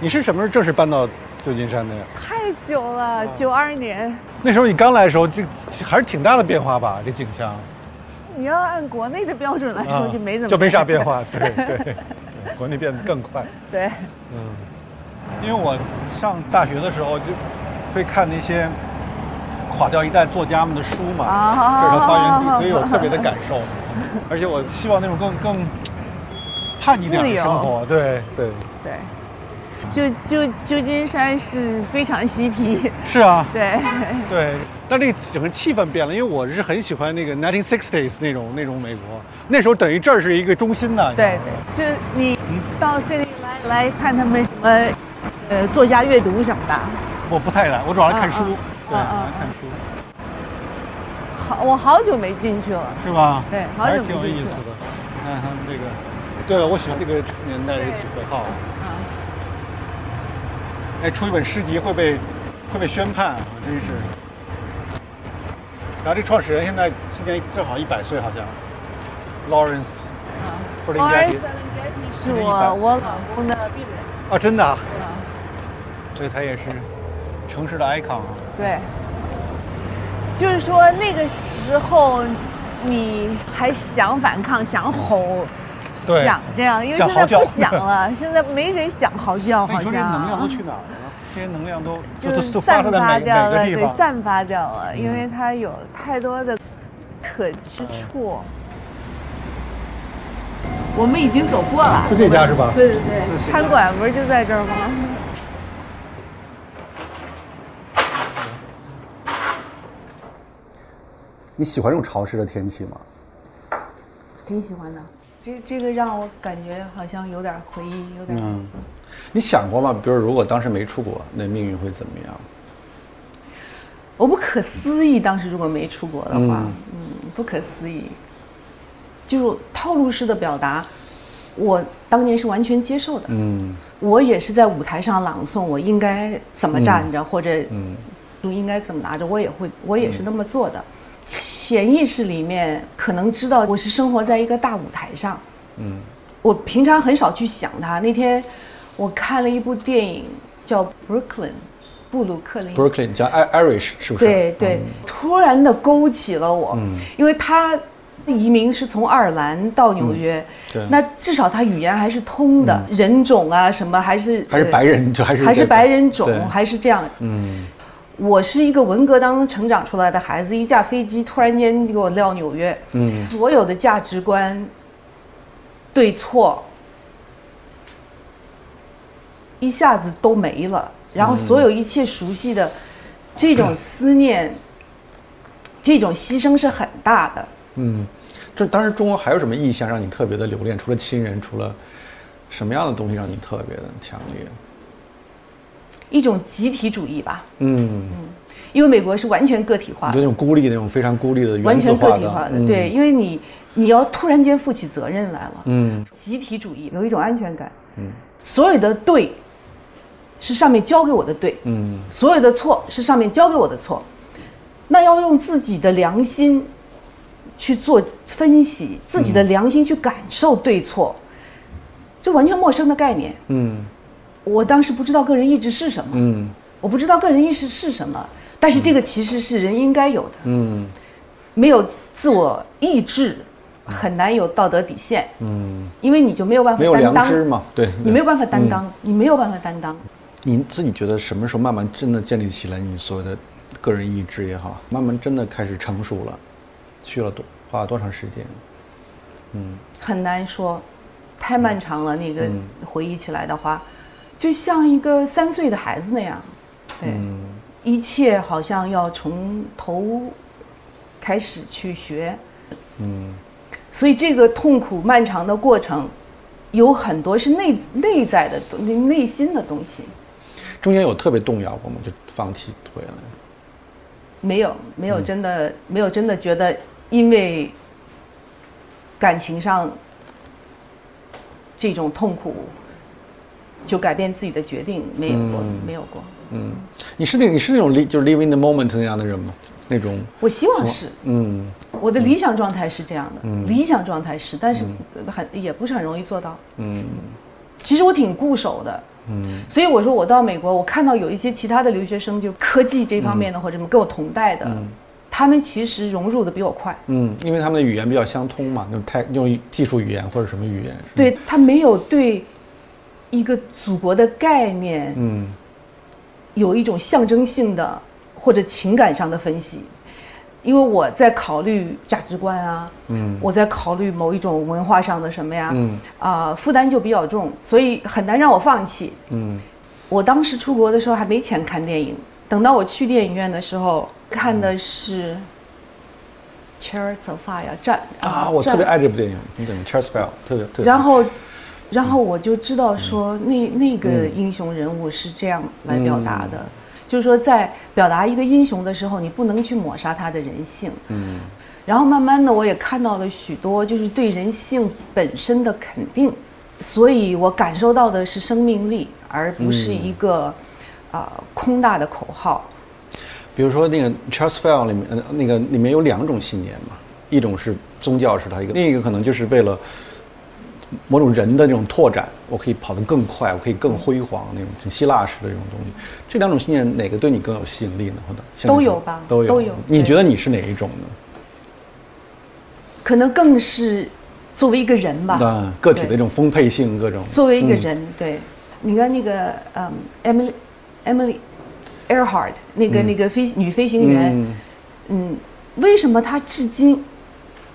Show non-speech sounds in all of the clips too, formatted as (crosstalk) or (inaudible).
你是什么时候正式搬到旧金山的呀？太久了，九二年。那时候你刚来的时候，这还是挺大的变化吧？这景象你要按国内的标准来说，就没怎么就没啥变化。对对对，(laughs) 国内变得更快。对，嗯，因为我上大学的时候就会看那些垮掉一代作家们的书嘛，啊这是他发源地，所以我特别的感受。(laughs) 而且我希望那种更更叛逆点的生活。对对对，旧旧旧金山是非常嬉皮。是啊，对，对，但那个整个气氛变了，因为我是很喜欢那个 nineteen sixty s 那种那种美国，那时候等于这儿是一个中心呢。对对，就你到这里来来看他们什么，呃，作家阅读什么的。我不太来，我主要来看书，嗯嗯对，嗯嗯来看书，好，我好久没进去了。是吧？对好还是挺有久没进去了意思的。你看他们这个，对我喜欢这个年代这个起符号。啊，哎，出一本诗集会被会被宣判啊，真是。然后这创始人现在今年正好一百岁，好像，Lawrence 啊 Ferlinghetti 是我我老公的病人。啊，真的啊，啊，所以他也是城市的 icon 啊。对，就是说那个时候你还想反抗，想吼。对想这样，因为现在不想了，(laughs) 现在没谁想嚎叫，哎，好你说这像能量都去哪儿了？这些能量都就散发掉了，对。散发掉了，因为它有太多的可之处。我们已经走过了，就这家是吧对对对，餐馆不是就在这儿吗？你喜欢这种潮湿的天气吗？挺喜欢的，这这个让我感觉好像有点回忆，有点。嗯，你想过吗？比如如果当时没出国，那命运会怎么样？我不可思议，当时如果没出国的话，嗯嗯不可思议。就是套路式的表达，我当年是完全接受的。嗯我也是在舞台上朗诵，我应该怎么站着，或者嗯书应该怎么拿着，我也会，我也是那么做的。潜意识里面可能知道我是生活在一个大舞台上，嗯我平常很少去想它。那天我看了一部电影叫《Brooklyn》，布鲁克林。，Brooklyn 叫 Irish 是不是？对对，突然的勾起了我，嗯因为他移民是从爱尔兰到纽约，对那至少他语言还是通的，人种啊什么还是还是白人就还是还是白人种，还是这样。嗯我是一个文革当中成长出来的孩子，一架飞机突然间就给我撂纽约，嗯所有的价值观、对错，一下子都没了，然后所有一切熟悉的这种思念、这种牺牲是很大的。嗯，就当时中国还有什么意象让你特别的留恋？除了亲人，除了什么样的东西让你特别的强烈？一种集体主义吧，嗯，因为美国是完全个体化的。就那，种孤立，那种非常孤立的完全个体化的，嗯。对，，因为你你要突然间负起责任来了，嗯。集体主义有一种安全感，嗯，所有的对是上面交给我的对，嗯。所有的错是上面交给我的错，那要用自己的良心去做分析，自己的良心去感受对错，这完全陌生的概念。嗯我当时不知道个人意志是什么，嗯我不知道个人意识是什么，但是这个其实是人应该有的。嗯没有自我意志，很难有道德底线，嗯，因为你就没有办法没有担当良知嘛，对，对你没有办法担当，你没有办法担当。你自己觉得什么时候慢慢真的建立起来你所谓的个人意志也好，慢慢真的开始成熟了？需要多花了多长时间？嗯很难说，太漫长了。那个嗯回忆起来的话，就像一个三岁的孩子那样，对，嗯一切好像要从头开始去学，嗯所以这个痛苦漫长的过程，有很多是内内在的东内心的东西。中间有特别动摇过吗？就放弃退了？没有，没嗯有真的，没有真的觉得因为感情上这种痛苦就改变自己的决定，没有过，嗯。没有过。嗯，你是那你是那种 live 就是 live in the moment 那样的人吗？那种我希望是。嗯。我的理想状态是这样的，嗯。理想状态是，但是很也不是很容易做到。嗯。其实我挺固守的，嗯，所以我说我到美国，我看到有一些其他的留学生，就科技这方面的或者什么跟我同代的，他们其实融入的比我快。嗯，因为他们的语言比较相通嘛，用太用技术语言或者什么语言。对他没有对一个祖国的概念，嗯。有一种象征性的或者情感上的分析，因为我在考虑价值观啊，嗯。我在考虑某一种文化上的什么呀，嗯。啊、负担就比较重，所以很难让我放弃。嗯。我当时出国的时候还没钱看电影，等到我去电影院的时候，看的是《Chariots of Fire》战啊，我特别爱这部电影，你懂 Charles Fell，特别特别。然后，然后我就知道说，那那个英雄人物是这样来表达的，就是说在表达一个英雄的时候，你不能去抹杀他的人性。嗯然后慢慢的，我也看到了许多就是对人性本身的肯定，所以我感受到的是生命力，而不是一个啊、空大的口号。比如说那个 Charles Fell 里面，呃，那个里面有两种信念嘛，一种是宗教是他一个，另一个可能就是为了某种人的这种拓展，我可以跑得更快，我可以更辉煌那种挺希腊式的这种东西。这两种信念哪个对你更有吸引力呢？或者都有吧都有。都有你觉得你是哪一种呢？可能更是作为一个人吧，啊，个体的对这种丰沛性，各种作为一个人，对，你看那个嗯，Emily Emily Earhart 那个、那个飞女飞行员，嗯嗯，为什么她至今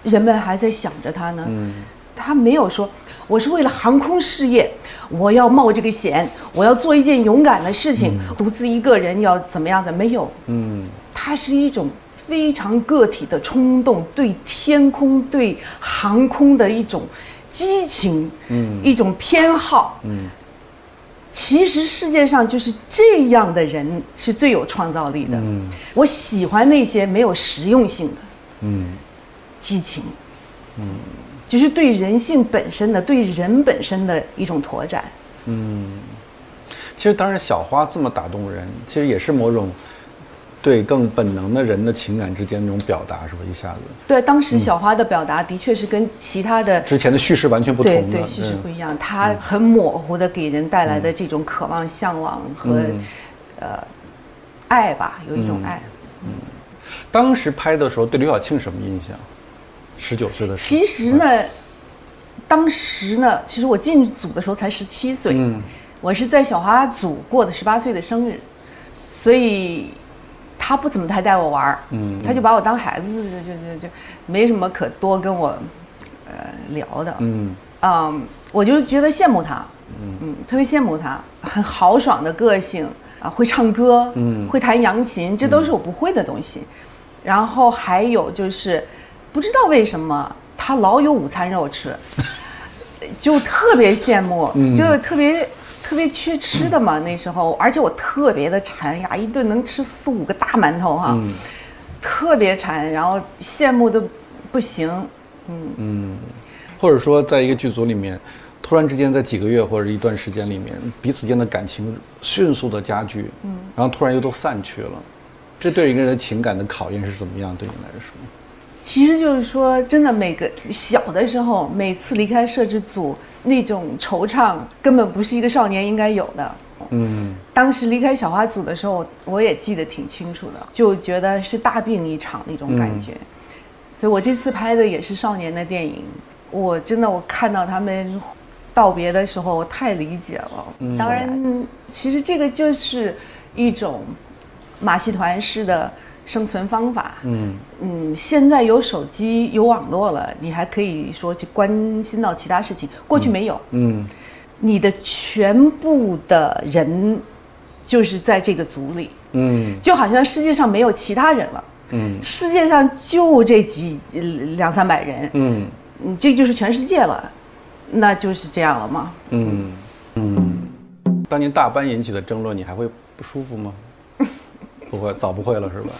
人们还在想着她呢？嗯她没有说我是为了航空事业，我要冒这个险，我要做一件勇敢的事情，独自一个人要怎么样的？没有，嗯。它是一种非常个体的冲动，对天空、对航空的一种激情，嗯。一种偏好。嗯。其实世界上就是这样的人是最有创造力的。嗯。我喜欢那些没有实用性的嗯。激情，嗯，就是对人性本身的、对人本身的一种拓展。嗯其实当然小花这么打动人，其实也是某种对更本能的人的情感之间那种表达，是吧？一下子对，当时小花的表达的确是跟其他的之前的叙事完全不同的，对对，叙事不一样，它很模糊的给人带来的这种渴望、向往和、嗯呃爱吧，有一种爱。嗯当时拍的时候对刘晓庆什么印象？十九岁的时候，其实呢，当时呢，其实我进组的时候才十七岁，嗯。我是在小花组过的十八岁的生日，所以他不怎么太带我玩儿，嗯他就把我当孩子，就就就就没什么可多跟我呃聊的，嗯。嗯，我就觉得羡慕他，嗯。特别羡慕他，很豪爽的个性啊，会唱歌，嗯。会弹扬琴，这都是我不会的东西。然后还有就是，不知道为什么他老有午餐肉吃，(laughs) 就特别羡慕，嗯。就是特别特别缺吃的嘛那时候，而且我特别的馋呀，一顿能吃四五个大馒头哈，嗯。特别馋，然后羡慕的不行。嗯。嗯。或者说在一个剧组里面，突然之间在几个月或者一段时间里面，彼此间的感情迅速的加剧，嗯，然后突然又都散去了，这对一个人的情感的考验是怎么样？对你来说？其实就是说，真的，每个小的时候，每次离开摄制组，那种惆怅根本不是一个少年应该有的。嗯当时离开小花组的时候，我也记得挺清楚的，就觉得是大病一场那种感觉。所以我这次拍的也是少年的电影，我真的我看到他们道别的时候，我太理解了。当然，其实这个就是一种马戏团式的生存方法。嗯嗯，现在有手机有网络了，你还可以说去关心到其他事情，过去没有。嗯你的全部的人就是在这个组里，嗯就好像世界上没有其他人了。嗯世界上就这几两三百人，嗯嗯，这就是全世界了，那就是这样了吗？嗯嗯。当年大班引起的争论，你还会不舒服吗？(laughs) 不会，早不会了是吧？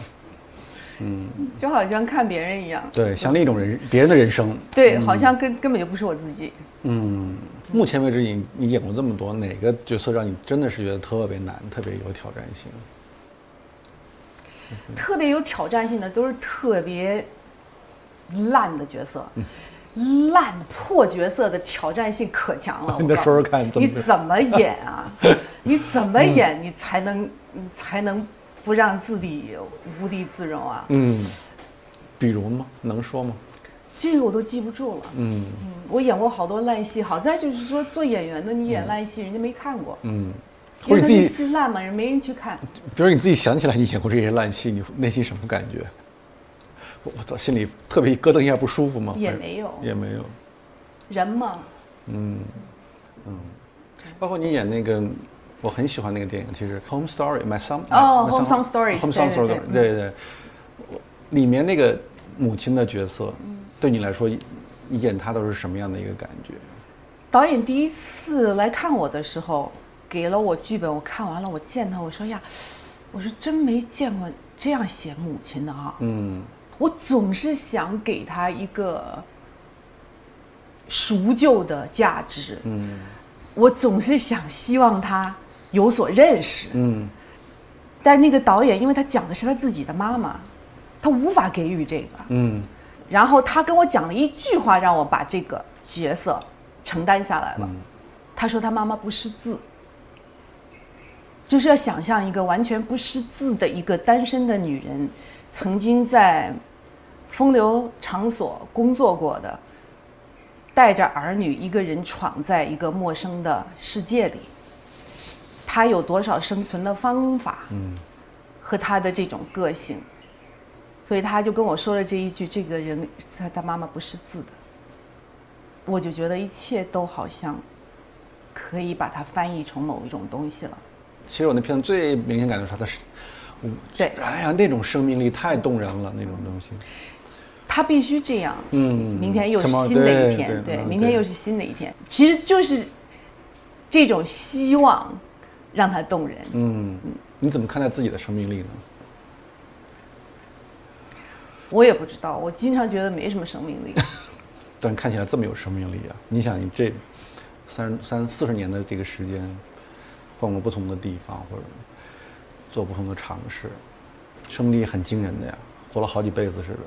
就好像看别人一样，对，像另一种人别人的人生。对，好像根根本就不是我自己。嗯，目前为止你你演过这么多，哪个角色让你真的是觉得特别难，特别有挑战性？(laughs) 特别有挑战性的都是特别烂的角色，烂破角色的挑战性可强了。你再说说看怎么你怎么演啊？(laughs) 你怎么演你才能你才能不让自己无地自容啊？嗯，比如吗？能说吗？这个我都记不住了。嗯嗯，我演过好多烂戏，好在就是说做演员的，你演烂戏，人家没看过，嗯，或者你自己，戏烂嘛，人没人去看。比如你自己想起来你演过这些烂戏，你内心什么感觉？我我操，心里特别咯噔一下不舒服吗？也没有也没有。人嘛，嗯嗯包括你演那个，我很喜欢那个电影，其实《Home Story》My Son 哦 Home Song Stories，Home Song Story 对对里面那个母亲的角色，嗯对你来说，你演她都是什么样的一个感觉？导演第一次来看我的时候，给了我剧本，我看完了，我见他，我说呀，我说真没见过这样写母亲的啊。嗯我总是想给他一个赎救的价值，嗯我总是想希望他有所认识。嗯但那个导演，因为他讲的是他自己的妈妈，他无法给予这个。嗯然后他跟我讲了一句话，让我把这个角色承担下来了。他说他妈妈不识字，就是要想象一个完全不识字的一个单身的女人，曾经在风流场所工作过的，带着儿女一个人闯在一个陌生的世界里，她有多少生存的方法？嗯和他的这种个性，所以他就跟我说了这一句：“这个人他他妈妈不识字的。”我就觉得一切都好像可以把它翻译成某一种东西了。其实我那片子最明显感觉是他的对哎呀，那种生命力太动人了，那种东西。他必须这样，嗯明天又是新的一天，对嗯明天又是新的一天，其实就是这种希望让它动人。嗯，你怎么看待自己的生命力呢？我也不知道，我经常觉得没什么生命力。(laughs) 但看起来这么有生命力啊！你想，你这三三四十年的这个时间，换过不同的地方，或者做不同的尝试，生命力很惊人的呀，活了好几辈子似的。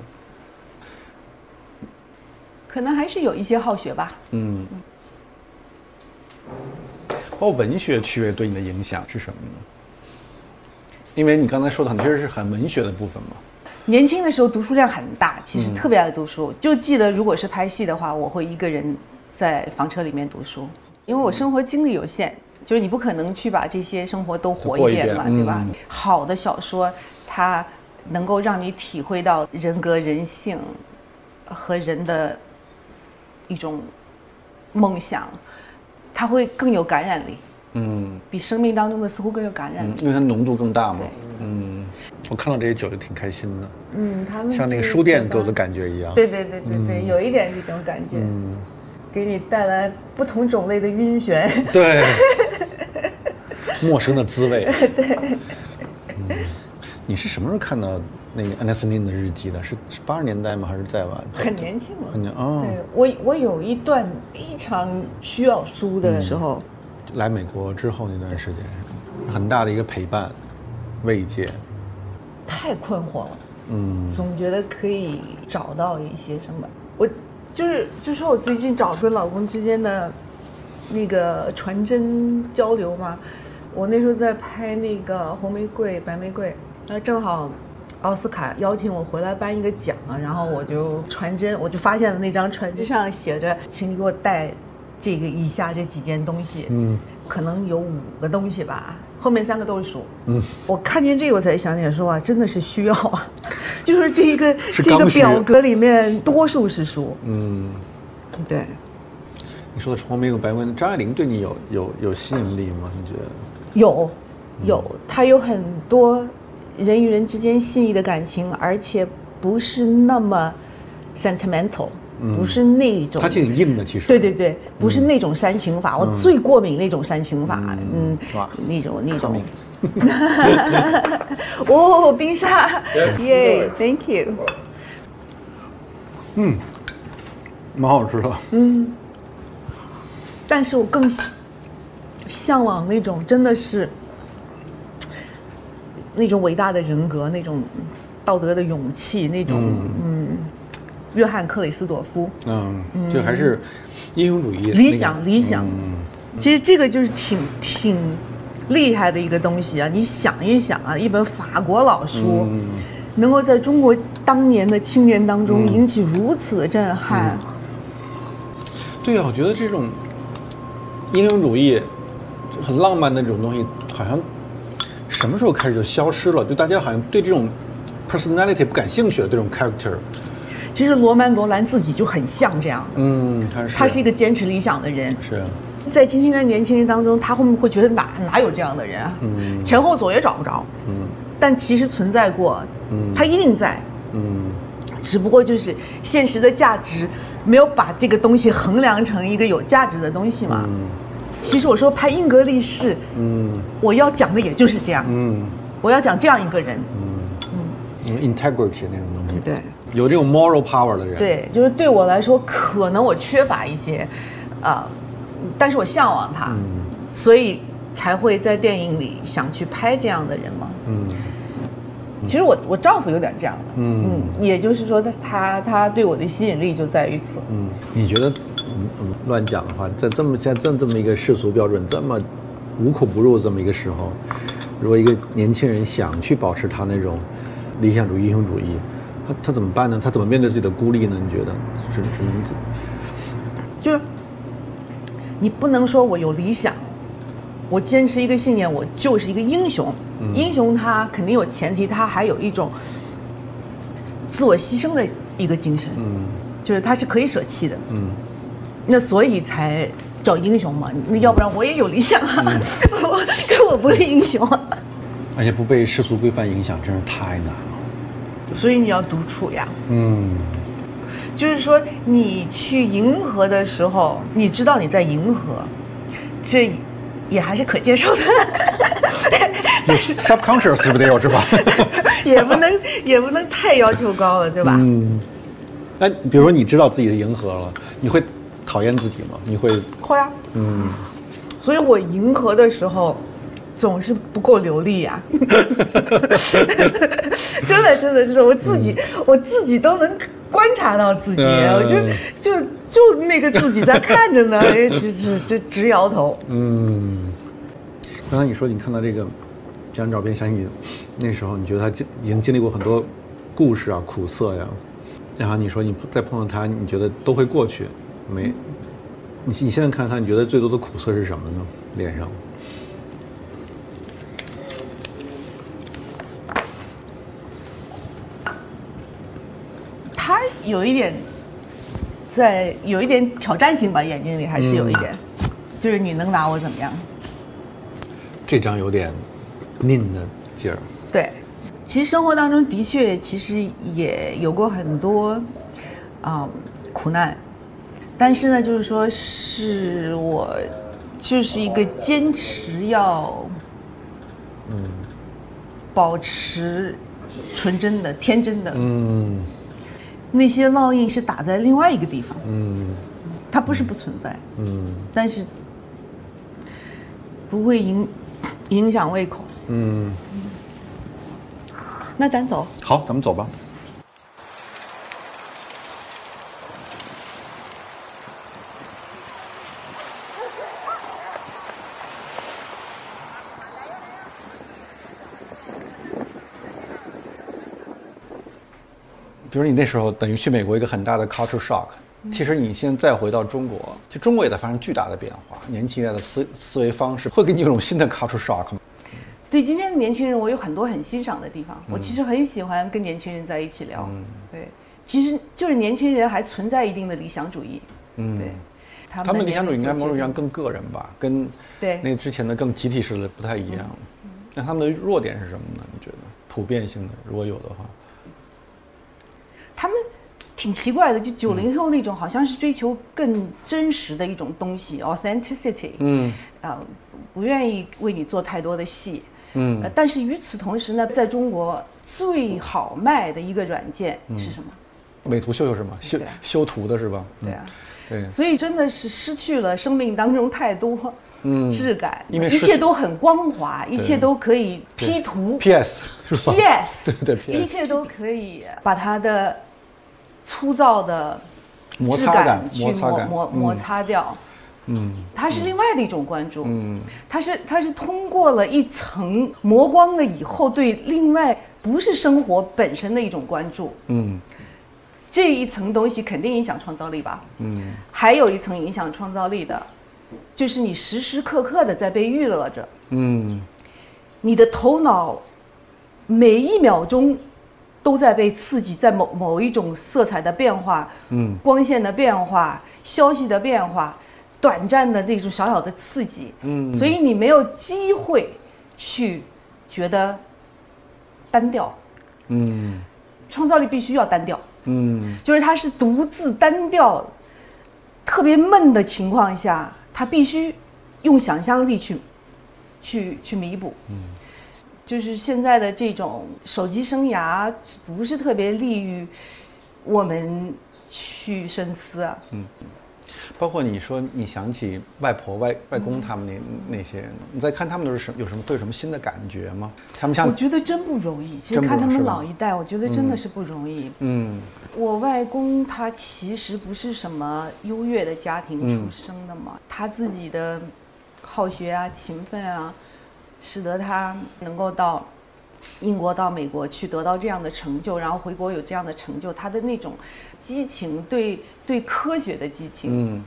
可能还是有一些好学吧。嗯，包括文学趣味对你的影响是什么呢？因为你刚才说的很，其实是很文学的部分嘛。年轻的时候读书量很大，其实特别爱读书。就记得如果是拍戏的话，我会一个人在房车里面读书，因为我生活经历有限，就是你不可能去把这些生活都活过一遍嘛，对吧嗯？好的小说，它能够让你体会到人格、人性和人的一种梦想，它会更有感染力，嗯。比生命当中的似乎更有感染力。嗯，。因为它浓度更大嘛。嗯，我看到这些酒就挺开心的，嗯，他们像那个书店给我的感觉一样。对对对对对，有一点这种感觉，嗯，给你带来不同种类的晕眩。对，(laughs) 陌生的滋味。对，嗯，你是什么时候看到那个安德森林的日记的？是是八十年代吗？还是在晚？很年轻了。很年哦，对我，我有一段非常需要书的时候，来美国之后那段时间，很大的一个陪伴、慰藉。太困惑了，嗯总觉得可以找到一些什么。我就是就说我最近找跟老公之间的那个传真交流嘛，我那时候在拍那个《红玫瑰》《白玫瑰》，然后正好奥斯卡邀请我回来颁一个奖啊，然后我就传真，我就发现了那张传真上写着，请你给我带这个以下这几件东西，嗯，可能有五个东西吧，后面三个都是书。嗯，我看见这个我才想起来说啊，真的是需要啊，(laughs) 就是这个这个表格里面多数是书，嗯，对，你说的床没有、白玫瑰，张爱玲对你有有有吸引力吗？你觉得？有有，她有很多人与人之间细腻的感情，而且不是那么 sentimental，、不是那种它挺硬的，其实。对对对，不是那种煽情法，我最过敏那种煽情法，嗯嗯，哇那种那种。(laughs) 哦，冰沙，耶，Thank you。嗯蛮好吃的。嗯但是我更向往那种真的是那种伟大的人格，那种道德的勇气，那种嗯。约翰克里斯朵夫。嗯，就还是英雄主义理那个。想理想，嗯。其实这个就是挺挺厉害的一个东西啊！你想一想啊，一本法国老书，能够在中国当年的青年当中引起如此的震撼，对啊，我觉得这种英雄主义很浪漫的这种东西，好像什么时候开始就消失了？就大家好像对这种 personality 不感兴趣了，这种 character。其实罗曼·罗兰自己就很像这样的，嗯，他是他是一个坚持理想的人。是啊在今天的年轻人当中，他会不会觉得哪哪有这样的人啊？嗯前后左也找不着。嗯但其实存在过，嗯他一定在，嗯只不过就是现实的价值没有把这个东西衡量成一个有价值的东西嘛。嗯其实我说拍英格力士，嗯。我要讲的也就是这样，嗯。我要讲这样一个人，嗯，integrity 那种东西，对。有这种 moral power 的人，，对，就是对我来说，可能我缺乏一些，啊、但是我向往他，嗯。所以才会在电影里想去拍这样的人嘛。嗯。其实我我丈夫有点这样的，嗯。也就是说他他他对我的吸引力就在于此。嗯，你觉得，嗯嗯，乱讲的话，在这么现在这这么一个世俗标准这么无孔不入这么一个时候，如果一个年轻人想去保持他那种理想主义、英雄主义，他他怎么办呢？他怎么面对自己的孤立呢？你觉得？只只能自就是你不能说我有理想，我坚持一个信念，我就是一个英雄。英雄他肯定有前提，他还有一种自我牺牲的一个精神，嗯就是他是可以舍弃的。嗯那所以才叫英雄嘛。那要不然我也有理想啊，(laughs) 我可我不是英雄啊。而且不被世俗规范影响，真是太难了。所以你要独处呀。嗯就是说，你去迎合的时候，你知道你在迎合，这也还是可接受的，，(laughs) subconscious 是不是得有是吧？(laughs) 也不能也不能太要求高了，对吧？嗯，那比如说你知道自己的迎合了，你会讨厌自己吗？你会会啊，嗯。所以我迎合的时候。总是不够流利呀、(laughs) 真的，真的，真的，我自己，我自己都能观察到自己，嗯我就就就那个自己在看着呢，(laughs) 哎，就就就直摇头。嗯，刚才你说你看到这个这张照片，想起你那时候，你觉得他经已经经历过很多故事啊、苦涩呀，然后你说你再碰到他，你觉得都会过去，没？你你现在看他，你觉得最多的苦涩是什么呢？脸上？他有一点在有一点挑战性吧，眼睛里还是有一点，就是你能拿我怎么样？这张有点拧的劲儿。对，其实生活当中的确其实也有过很多啊、苦难，但是呢，就是说是我就是一个坚持要嗯保持纯真的、天真的，嗯那些烙印是打在另外一个地方，嗯它不是不存在，嗯但是不会影影响胃口。嗯，那咱走。好，咱们走吧。比如你那时候等于去美国一个很大的 culture shock，其实你现在再回到中国，就中国也在发生巨大的变化，年轻一代的思思维方式会给你有一种新的 culture shock 吗。对今天的年轻人，我有很多很欣赏的地方。我其实很喜欢跟年轻人在一起聊。对，其实就是年轻人还存在一定的理想主义。嗯对，他他们理想主义应该某种意义上上更个人吧，跟对那之前的更集体式的不太一样。那他们的弱点是什么呢？你觉得普遍性的，如果有的话，挺奇怪的，就九零后那种，好像是追求更真实的一种东西，authenticity。嗯啊、不愿意为你做太多的戏。嗯呃，但是与此同时呢，在中国最好卖的一个软件嗯是什么？美图秀秀是吗？修啊修图的是吧？对啊，对，所以真的是失去了生命当中太多嗯质感，因为一切都很光滑，一切都可以 P 图 PS 是吧 PS，(laughs) 对对 (laughs) 一 PS，切都可以把它的粗糙的质摩擦感去摩擦感磨磨摩嗯擦掉。嗯。它是另外的一种关注，嗯。它是它是通过了一层磨光了以后，对另外不是生活本身的一种关注，嗯。这一层东西肯定影响创造力吧。嗯。还有一层影响创造力的，就是你时时刻刻的在被娱乐着，嗯。你的头脑每一秒钟都在被刺激，在某某一种色彩的变化，嗯。光线的变化、消息的变化、短暂的那种小小的刺激，嗯所以你没有机会去觉得单调，嗯。创造力必须要单调，嗯。就是它是独自单调、特别闷的情况下，它必须用想象力去去去弥补。嗯，就是现在的这种手机生涯，不是特别利于我们去深思啊。包括你说你想起外婆、外外公他们那那些人，你再看他们都是什有什么会有什么新的感觉吗？他们像我觉得真不容易。其实看他们老一代，我觉得真的是不容易。嗯我外公他其实不是什么优越的家庭出生的嘛，他自己的好学啊、勤奋啊，使得他能够到英国、到美国去得到这样的成就，然后回国有这样的成就，他的那种激情，对对科学的激情，嗯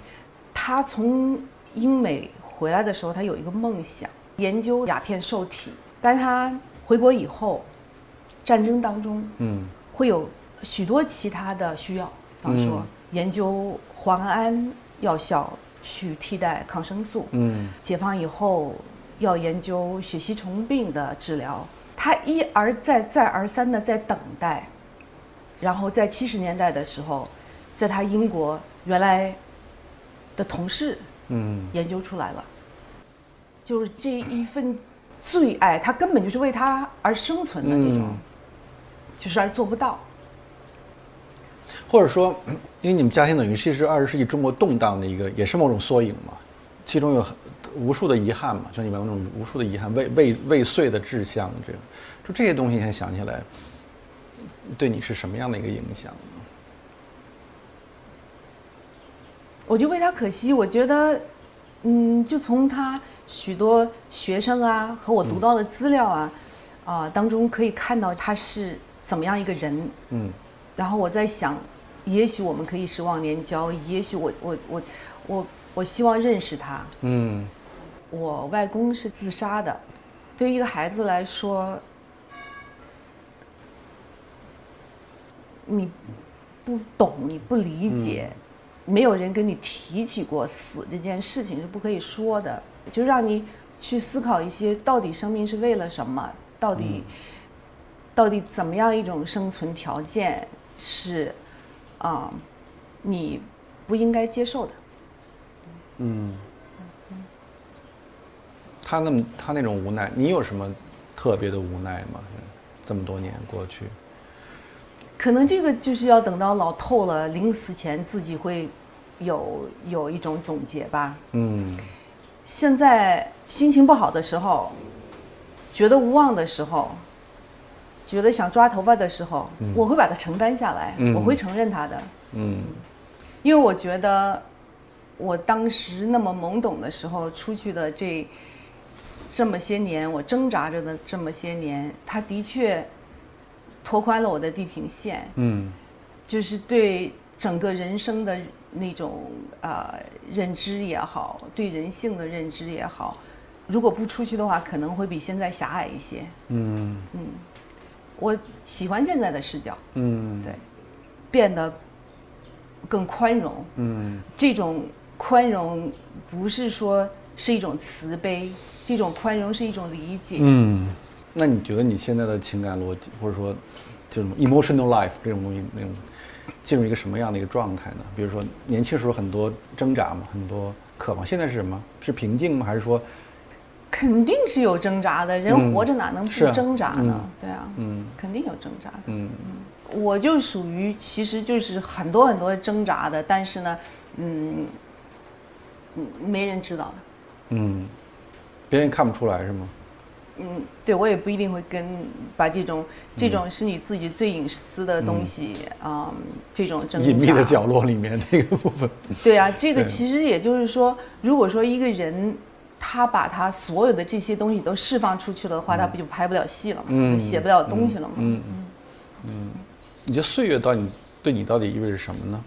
他从英美回来的时候，他有一个梦想，研究鸦片受体。但是他回国以后，战争当中嗯会有许多其他的需要，比方说嗯研究磺胺药效去替代抗生素。嗯解放以后要研究血吸虫病的治疗，他一而再、再而三的在等待，然后在七十年代的时候，在他英国原来的同事嗯。研究出来了，就是这一份最爱，他根本就是为他而生存的这种，嗯。就是而做不到。或者说，因为你们家庭等于其实二十世纪中国动荡的一个，也是某种缩影嘛，其中有很无数的遗憾嘛，像你们那种无数的遗憾，未未未遂的志向，这个，就这些东西，现在想起来，对你是什么样的一个影响？我就为他可惜，我觉得，嗯，就从他许多学生啊和我读到的资料啊，啊、当中可以看到他是怎么样一个人。嗯然后我在想，也许我们可以是忘年交，也许我我我我我希望认识他。嗯我外公是自杀的，对于一个孩子来说，你不懂，你不理解，没有人跟你提起过死这件事情是不可以说的，就让你去思考一些，到底生命是为了什么？到底、到底怎么样一种生存条件是啊、你不应该接受的？嗯，他那么他那种无奈，你有什么特别的无奈吗？这么多年过去，可能这个就是要等到老透了，临死前自己会有有一种总结吧。嗯。现在心情不好的时候，觉得无望的时候，觉得想抓头发的时候，我会把它承担下来，嗯。我会承认它的，嗯。因为我觉得我当时那么懵懂的时候出去的这这么些年，我挣扎着的这么些年，他的确拓宽了我的地平线。嗯。就是对整个人生的那种呃认知也好，对人性的认知也好，如果不出去的话，可能会比现在狭隘一些。嗯。我喜欢现在的视角，嗯。对，变得更宽容。嗯。这种宽容不是说是一种慈悲，这种宽容是一种理解。嗯，那你觉得你现在的情感逻辑，或者说这种 emotional life 这种东西，那种进入一个什么样的一个状态呢？比如说年轻时候很多挣扎嘛，很多渴望，现在是什么？是平静吗？还是说，肯定是有挣扎的，人嗯活着哪能不是啊挣扎呢？嗯对啊，嗯肯定有挣扎的。嗯我就属于其实就是很多很多挣扎的，但是呢，嗯，嗯没人知道的。嗯，别人看不出来是吗？嗯，对我也不一定会跟把这种这种是你自己最隐私的东西啊、这种挣隐秘的角落里面那个部分，对啊，这个其实也就是说，如果说一个人他把他所有的这些东西都释放出去了的话，他不就拍不了戏了吗？写不了东西了吗？嗯你觉得岁月到底对你到底意味着什么呢？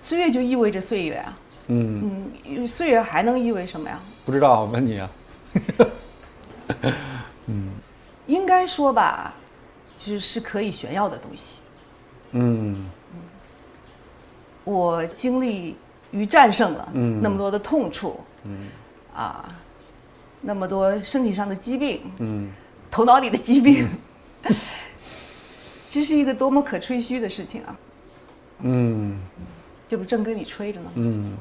岁月就意味着岁月啊，嗯，嗯，岁月还能意味什么呀？不知道，问你啊。(laughs) 嗯。应该说吧，就是是可以炫耀的东西。嗯。我经历与战胜了嗯。那么多的痛处，嗯。啊，那么多身体上的疾病，嗯。头脑里的疾病，(laughs) 这是一个多么可吹嘘的事情啊！嗯这不正跟你吹着呢？嗯。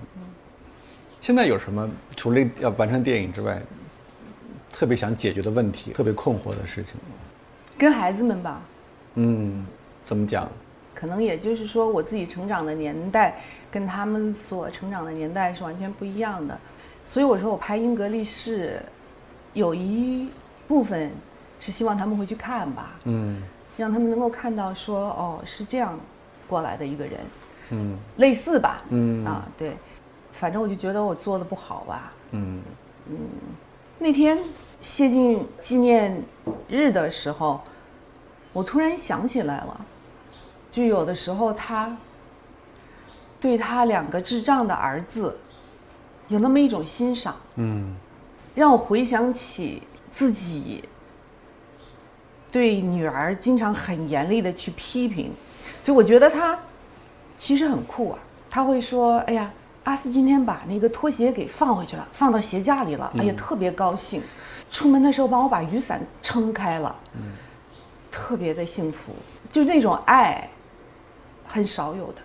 现在有什么除了要完成电影之外，特别想解决的问题、特别困惑的事情吗？跟孩子们吧，嗯，怎么讲？可能也就是说，我自己成长的年代跟他们所成长的年代是完全不一样的，所以我说我拍《英格力士》，有一部分是希望他们会去看吧，嗯让他们能够看到说，哦，是这样过来的一个人，嗯。类似吧，嗯。啊，对，反正我就觉得我做的不好吧。嗯。那天谢晋纪念日的时候，我突然想起来了，就有的时候他对他两个智障的儿子有那么一种欣赏，嗯。让我回想起自己对女儿经常很严厉的去批评，所以我觉得他其实很酷啊。他会说：“哎呀，阿斯今天把那个拖鞋给放回去了，放到鞋架里了。哎呀，特别高兴。出门的时候帮我把雨伞撑开了，特别的幸福。就那种爱，很少有的，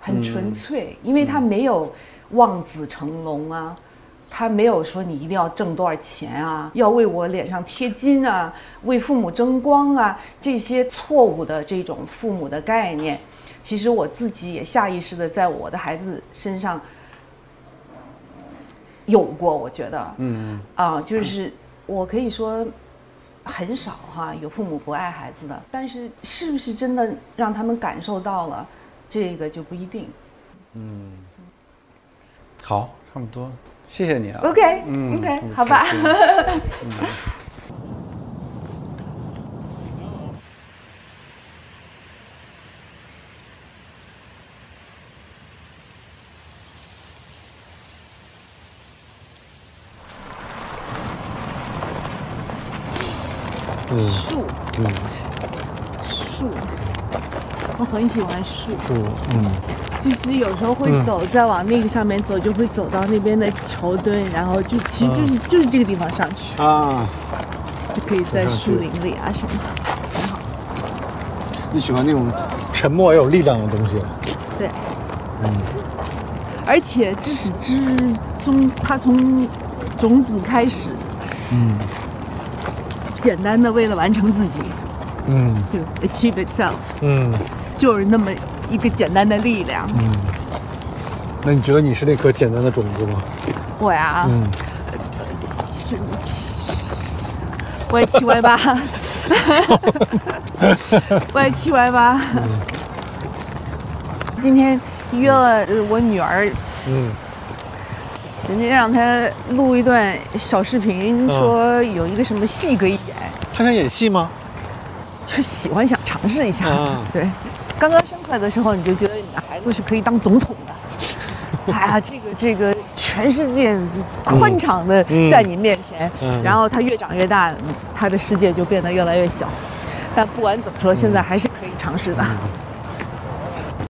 很纯粹，因为他没有望子成龙啊，他没有说你一定要挣多少钱啊，要为我脸上贴金啊，为父母争光啊，这些错误的这种父母的概念，其实我自己也下意识的在我的孩子身上有过，我觉得，嗯啊，就是我可以说很少哈，有父母不爱孩子的，但是是不是真的让他们感受到了，这个就不一定。嗯好，差不多，谢谢你啊。OK，OK，、嗯好吧。树，(laughs) 树，我很喜欢树。树，嗯。就是有时候会走，再往那个上面走，就会走到那边的桥墩，然后就其实就是、就是这个地方上去，啊，就可以在树林里啊什么。很好你喜欢那种沉默又有力量的东西。对，嗯。而且至始至终，它从种子开始，嗯。简单的为了完成自己，嗯。就 achieve itself，嗯就是那么一个简单的力量。嗯。那你觉得你是那颗简单的种子吗？我呀，嗯是 (laughs) 我也七歪八，(laughs) 我也七歪八。今天约了呃我女儿，嗯人家让她录一段小视频，嗯说有一个什么戏可以演，她想演戏吗？就喜欢想尝试一下。啊对，来的时候，你就觉得你的孩子是可以当总统的。哎呀，这个这个全世界宽敞的嗯在你面前，嗯然后他越长越大，他的世界就变得越来越小。但不管怎么说，现在还是可以尝试的。嗯